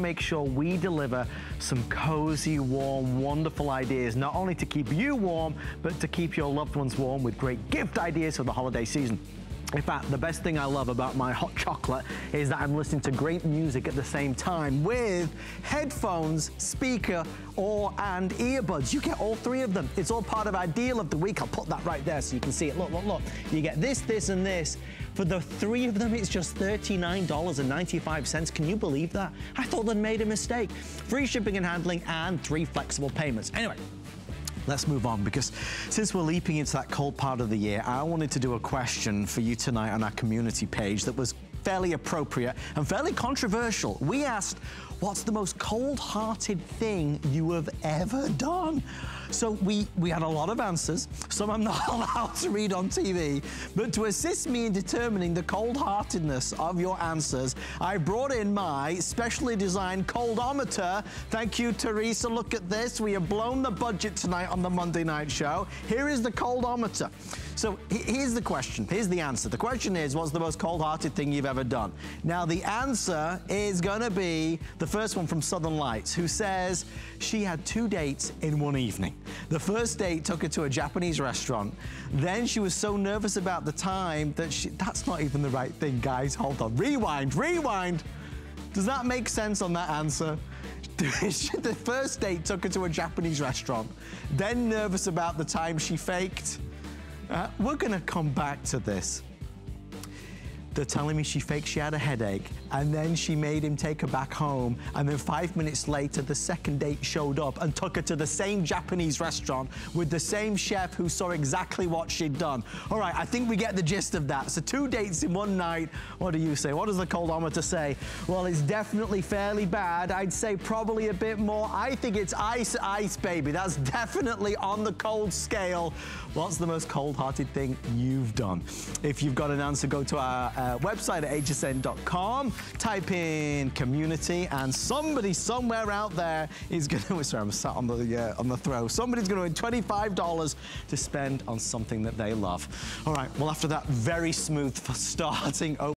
make sure we deliver some cozy, warm, wonderful ideas, not only to keep you warm, but to keep your loved ones warm with great gift ideas for the holiday season. In fact, the best thing I love about my hot chocolate is that I'm listening to great music at the same time with headphones, speaker, or and earbuds. You get all three of them. It's all part of our deal of the week. I'll put that right there so you can see it. Look, look, look. You get this, this, and this. For the three of them, it's just $39.95. Can you believe that? I thought they'd made a mistake. Free shipping and handling and three flexible payments. Anyway, let's move on because since we're leaping into that cold part of the year, I wanted to do a question for you tonight on our community page that was fairly appropriate and fairly controversial. We asked, what's the most cold-hearted thing you have ever done? So we, we had a lot of answers. Some I'm not allowed to read on TV. But to assist me in determining the cold-heartedness of your answers, I brought in my specially designed coldometer. Thank you, Teresa. Look at this. We have blown the budget tonight on the Monday night show. Here is the coldometer. So here's the question. Here's the answer. The question is, what's the most cold-hearted thing you've ever done? Now, the answer is going to be the first one from Southern Lights, who says she had two dates in one evening. The first date took her to a Japanese restaurant. Then she was so nervous about the time that she, that's not even the right thing, guys. Hold on. Rewind, rewind. Does that make sense on that answer? the first date took her to a Japanese restaurant. Then nervous about the time she faked. Uh, we're gonna come back to this. They're telling me she faked she had a headache and then she made him take her back home and then five minutes later the second date showed up and took her to the same Japanese restaurant with the same chef who saw exactly what she'd done. All right, I think we get the gist of that. So two dates in one night. What do you say? What does the coldometer say? Well, it's definitely fairly bad. I'd say probably a bit more. I think it's ice, ice, baby. That's definitely on the cold scale. What's the most cold-hearted thing you've done? If you've got an answer, go to our uh, uh, website at hsn.com type in community and somebody somewhere out there is going to, sorry, I'm sat on the, uh, on the throw. Somebody's going to win $25 to spend on something that they love. All right, well, after that very smooth for starting